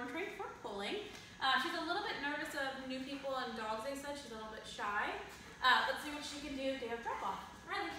Lauren for pulling. Uh, she's a little bit nervous of new people and dogs, they said. She's a little bit shy. Uh, let's see what she can do day of drop-off. Riley.